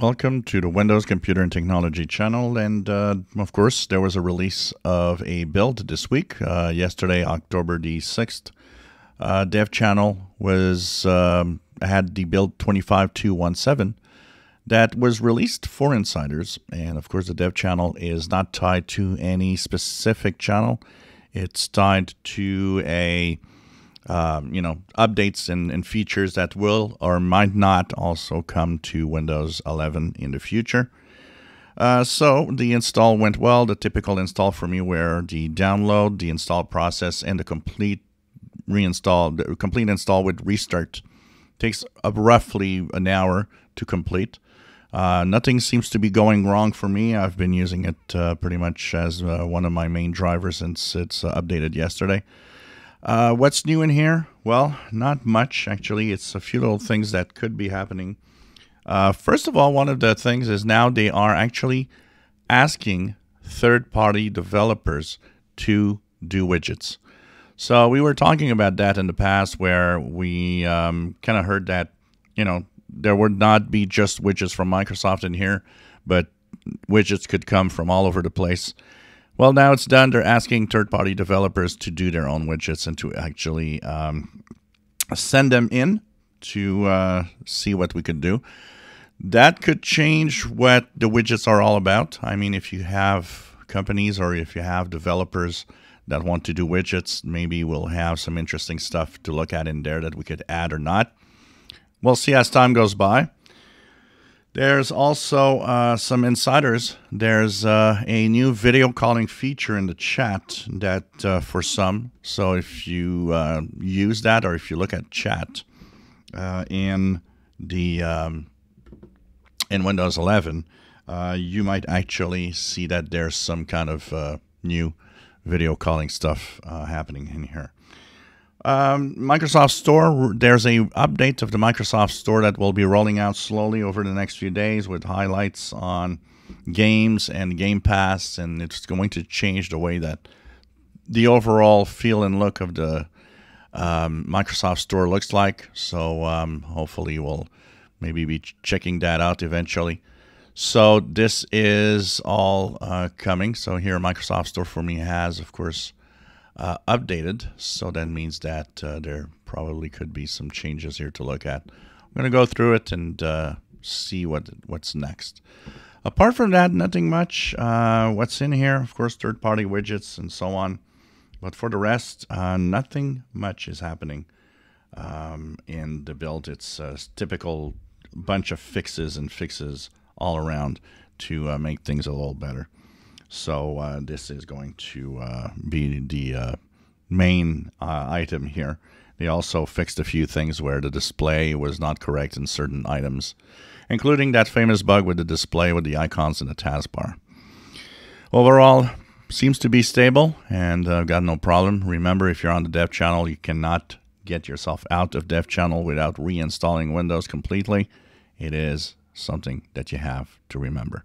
Welcome to the Windows Computer and Technology channel. And uh, of course, there was a release of a build this week. Uh, yesterday, October the 6th, uh, Dev Channel was um, had the build 25217 that was released for insiders. And of course, the Dev Channel is not tied to any specific channel, it's tied to a um, you know, updates and, and features that will or might not also come to Windows 11 in the future. Uh, so the install went well, the typical install for me where the download, the install process, and the complete reinstall, the complete install with restart takes roughly an hour to complete. Uh, nothing seems to be going wrong for me. I've been using it uh, pretty much as uh, one of my main drivers since it's uh, updated yesterday. Uh, what's new in here? Well, not much actually. It's a few little things that could be happening. Uh, first of all, one of the things is now they are actually asking third party developers to do widgets. So we were talking about that in the past where we um, kind of heard that, you know, there would not be just widgets from Microsoft in here, but widgets could come from all over the place. Well, now it's done. They're asking third party developers to do their own widgets and to actually um, send them in to uh, see what we could do. That could change what the widgets are all about. I mean, if you have companies or if you have developers that want to do widgets, maybe we'll have some interesting stuff to look at in there that we could add or not. We'll see as time goes by. There's also uh, some insiders. There's uh, a new video calling feature in the chat that uh, for some. So if you uh, use that or if you look at chat uh, in the um, in Windows 11, uh, you might actually see that there's some kind of new video calling stuff happening in here. Um, Microsoft Store, there's a update of the Microsoft Store that will be rolling out slowly over the next few days with highlights on games and Game Pass, and it's going to change the way that the overall feel and look of the um, Microsoft Store looks like. So um, hopefully we'll maybe be checking that out eventually. So this is all uh, coming. So here Microsoft Store for me has, of course, uh, updated. So that means that uh, there probably could be some changes here to look at. I'm going to go through it and uh, see what what's next. Apart from that, nothing much. Uh, what's in here? Of course, third-party widgets and so on. But for the rest, uh, nothing much is happening um, in the build. It's a typical bunch of fixes and fixes all around to uh, make things a little better. So uh, this is going to uh, be the uh, main uh, item here. They also fixed a few things where the display was not correct in certain items, including that famous bug with the display with the icons in the taskbar. Overall, seems to be stable and uh, got no problem. Remember, if you're on the dev channel, you cannot get yourself out of dev channel without reinstalling Windows completely. It is something that you have to remember.